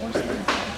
Worse than.